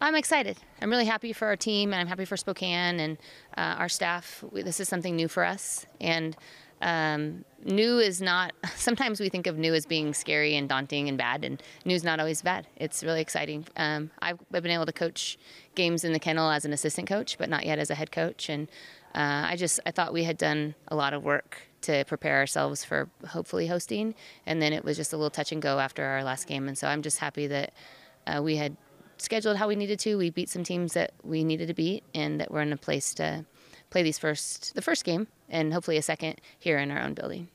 I'm excited. I'm really happy for our team, and I'm happy for Spokane and uh, our staff. This is something new for us, and um, new is not. Sometimes we think of new as being scary and daunting and bad, and new is not always bad. It's really exciting. Um, I've, I've, been able to coach games in the kennel as an assistant coach, but not yet as a head coach, and uh, I just I thought we had done a lot of work to prepare ourselves for hopefully hosting, and then it was just a little touch and go after our last game, and so I'm just happy that uh, we had scheduled how we needed to. We beat some teams that we needed to beat, and that we're in a place to play these first the first game and hopefully a second here in our own building.